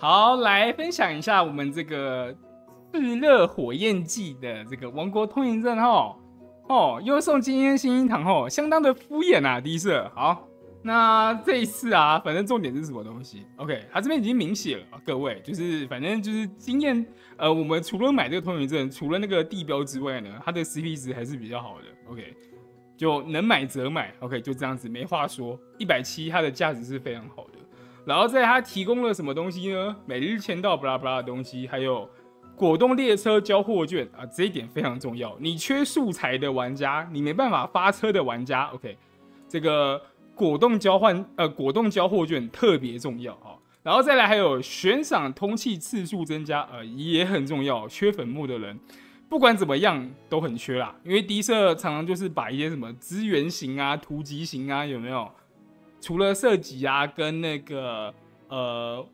好，来分享一下我们这个日热火焰季的这个王国通行证哈。哦，又送今天新一堂哦，相当的敷衍啊，第一次。好，那这一次啊，反正重点是什么东西？OK，他这边已经明写了，各位，就是反正就是经验。呃，我们除了买这个通行证，除了那个地标之外呢，它的 CP 值还是比较好的。OK，就能买则买。OK，就这样子，没话说。一百七，它的价值是非常好。然后在它提供了什么东西呢？每日签到，巴拉巴拉的东西，还有。果冻列车交货券啊，这一点非常重要。你缺素材的玩家，你没办法发车的玩家，OK，这个果冻交换呃果冻交货券特别重要啊。然后再来还有悬赏通气次数增加，呃也很重要。缺粉末的人，不管怎么样都很缺啦，因为低色常常就是把一些什么资源型啊、突击型啊，有没有？除了射击啊跟那个呃。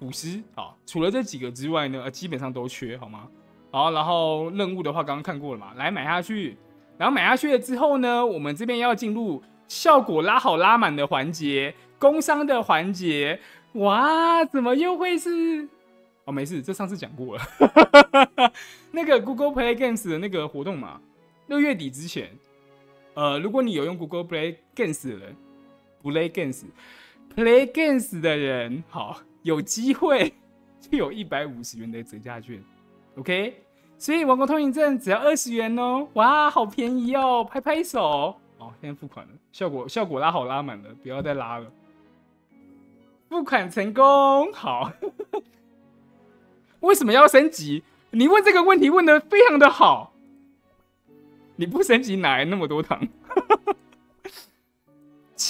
捕师好，除了这几个之外呢，呃，基本上都缺，好吗？好，然后任务的话，刚刚看过了嘛，来买下去。然后买下去了之后呢，我们这边要进入效果拉好拉满的环节，工商的环节。哇，怎么又会是？哦，没事，这上次讲过了。那个 Google Play Games 的那个活动嘛，六月底之前，呃，如果你有用 Google Play Games 的人，Play Games，Play Games 的人，好。有机会 就有一百五十元的折价券，OK，所以网购通行证只要二十元哦，哇，好便宜哦，拍拍手，哦，现在付款了，效果效果拉好拉满了，不要再拉了，付款成功，好，为什么要升级？你问这个问题问的非常的好，你不升级哪来那么多糖？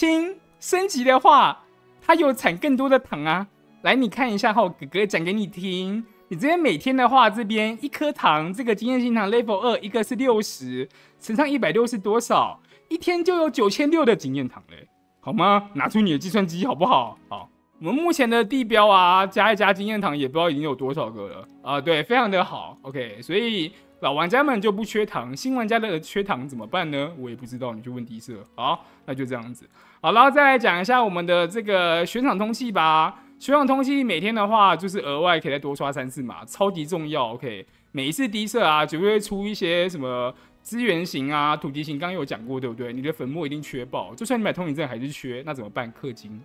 亲，升级的话，它有产更多的糖啊。来，你看一下哈，哥哥讲给你听。你这边每天的话，这边一颗糖，这个经验性糖 level 二，一个是六十，乘上一百六是多少？一天就有九千六的经验糖嘞，好吗？拿出你的计算机好不好？好，我们目前的地标啊，加一加经验糖，也不知道已经有多少个了啊。对，非常的好。OK，所以老玩家们就不缺糖，新玩家的缺糖怎么办呢？我也不知道，你就问迪色。好，那就这样子。好，了再来讲一下我们的这个悬赏通气吧。悬赏通气每天的话，就是额外可以再多刷三次嘛，超级重要。OK，每一次低色啊，就会出一些什么资源型啊、土地型，刚刚有讲过，对不对？你的粉末一定缺爆，就算你买通行证还是缺，那怎么办？氪金。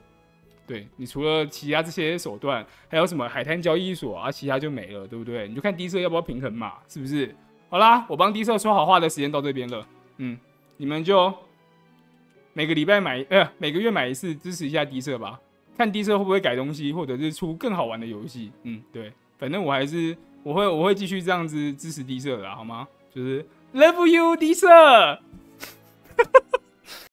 对你除了其他这些手段，还有什么海滩交易所啊，其他就没了，对不对？你就看低色要不要平衡嘛，是不是？好啦，我帮低色说好话的时间到这边了，嗯，你们就每个礼拜买，呃，每个月买一次，支持一下低色吧。看低色会不会改东西，或者是出更好玩的游戏？嗯，对，反正我还是我会我会继续这样子支持低色的，好吗？就是 Love you，低色。